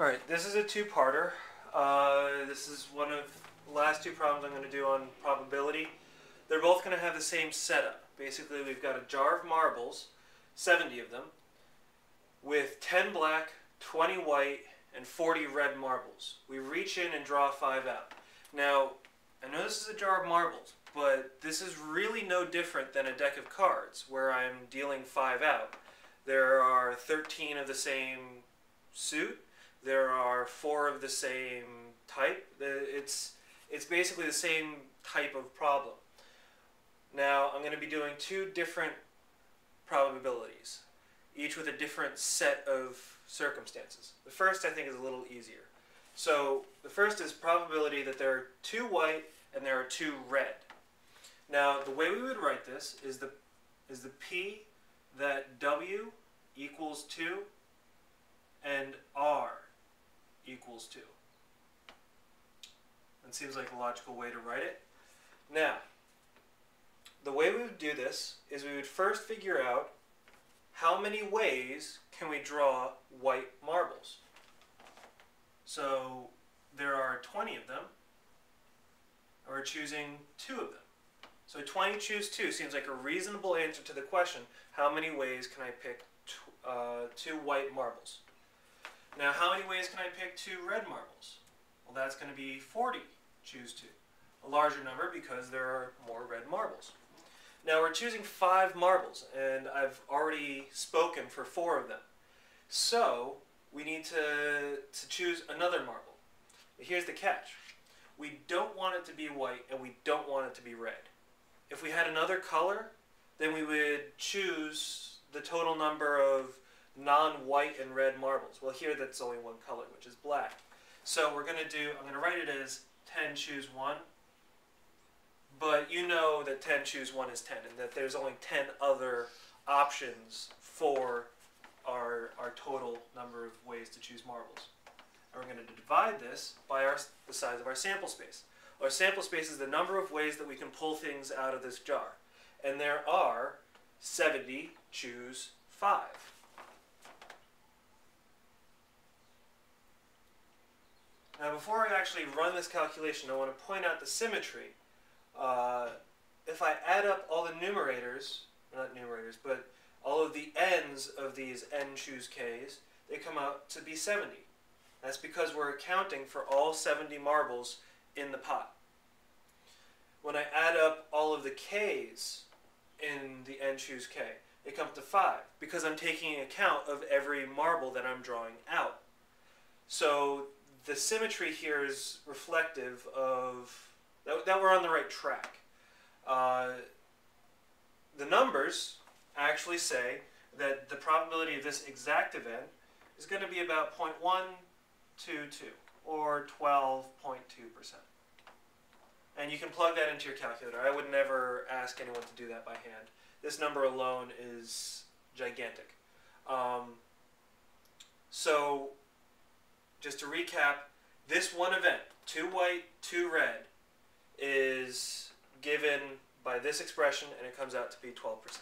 All right, this is a two-parter. Uh, this is one of the last two problems I'm going to do on probability. They're both going to have the same setup. Basically, we've got a jar of marbles, 70 of them, with 10 black, 20 white, and 40 red marbles. We reach in and draw five out. Now, I know this is a jar of marbles, but this is really no different than a deck of cards where I'm dealing five out. There are 13 of the same suit, there are four of the same type. It's, it's basically the same type of problem. Now, I'm going to be doing two different probabilities, each with a different set of circumstances. The first, I think, is a little easier. So, the first is probability that there are two white and there are two red. Now, the way we would write this is the, is the P that W equals 2 and R equals 2. That seems like a logical way to write it. Now, the way we would do this is we would first figure out how many ways can we draw white marbles. So there are 20 of them, and we're choosing two of them. So 20 choose 2 seems like a reasonable answer to the question, how many ways can I pick uh, two white marbles? Now, how many ways can I pick two red marbles? Well, that's going to be 40, choose two. A larger number because there are more red marbles. Now, we're choosing five marbles, and I've already spoken for four of them. So, we need to, to choose another marble. But Here's the catch. We don't want it to be white, and we don't want it to be red. If we had another color, then we would choose the total number of non-white and red marbles. Well, here that's only one color, which is black. So we're going to do, I'm going to write it as 10 choose 1. But you know that 10 choose 1 is 10, and that there's only 10 other options for our, our total number of ways to choose marbles. And we're going to divide this by our, the size of our sample space. Our sample space is the number of ways that we can pull things out of this jar. And there are 70 choose 5. Now before I actually run this calculation, I want to point out the symmetry. Uh, if I add up all the numerators, not numerators, but all of the n's of these n choose k's, they come out to be 70. That's because we're accounting for all 70 marbles in the pot. When I add up all of the k's in the n choose k, it comes to 5 because I'm taking account of every marble that I'm drawing out. So the symmetry here is reflective of that, that we're on the right track. Uh, the numbers actually say that the probability of this exact event is going to be about 0.122 or 12.2%. And you can plug that into your calculator. I would never ask anyone to do that by hand. This number alone is gigantic. Um, so just to recap, this one event, two white, two red, is given by this expression and it comes out to be 12%.